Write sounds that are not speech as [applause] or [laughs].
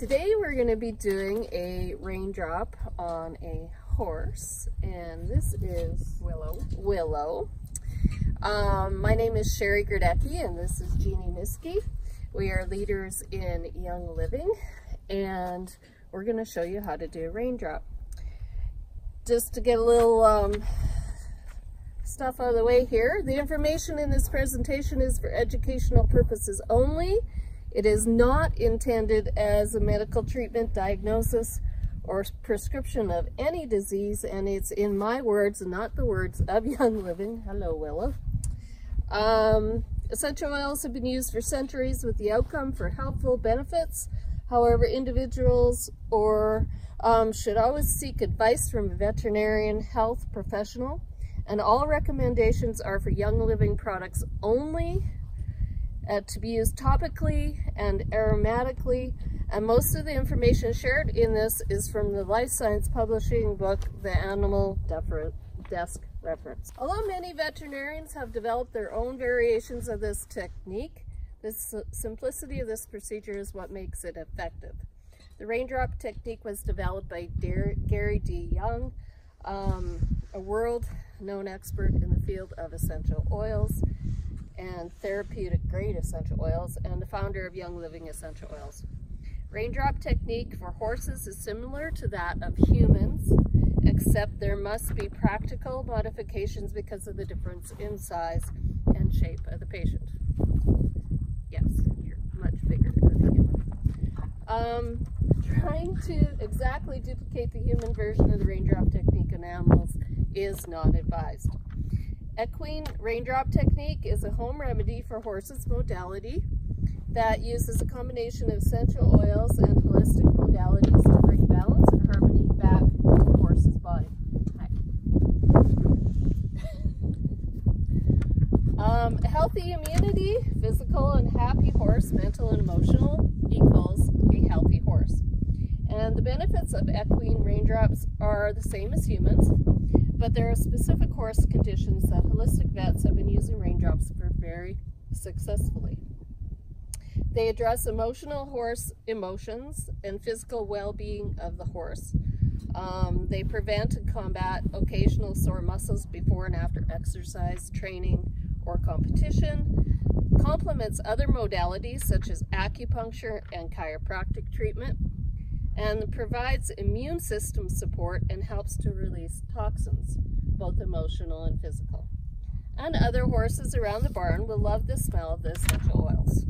Today we're going to be doing a raindrop on a horse and this is Willow. Willow. Um, my name is Sherry Grodecki and this is Jeannie Miskey. We are leaders in Young Living and we're going to show you how to do a raindrop. Just to get a little um, stuff out of the way here, the information in this presentation is for educational purposes only. It is not intended as a medical treatment, diagnosis, or prescription of any disease, and it's in my words, not the words of [laughs] Young Living. Hello, Willow. Um, essential oils have been used for centuries with the outcome for helpful benefits. However, individuals or um, should always seek advice from a veterinarian health professional, and all recommendations are for Young Living products only uh, to be used topically and aromatically. And most of the information shared in this is from the Life Science Publishing book, The Animal Desk Reference. Although many veterinarians have developed their own variations of this technique, the simplicity of this procedure is what makes it effective. The raindrop technique was developed by Gary D. Young, um, a world-known expert in the field of essential oils and therapeutic grade essential oils and the founder of Young Living Essential Oils. Raindrop technique for horses is similar to that of humans, except there must be practical modifications because of the difference in size and shape of the patient. Yes, you're much bigger than a human. Um, trying to exactly duplicate the human version of the raindrop technique in animals is not advised. Equine raindrop technique is a home remedy for horses modality that uses a combination of essential oils and holistic modalities to bring balance and harmony back to the horse's body. [laughs] um, healthy immunity, physical and happy horse, mental and emotional equals a healthy horse. And the benefits of equine raindrops are the same as humans but there are specific horse conditions that holistic vets have been using raindrops for very successfully. They address emotional horse emotions and physical well-being of the horse. Um, they prevent and combat occasional sore muscles before and after exercise, training, or competition. Complements other modalities such as acupuncture and chiropractic treatment and provides immune system support and helps to release toxins, both emotional and physical. And other horses around the barn will love the smell of the essential oils.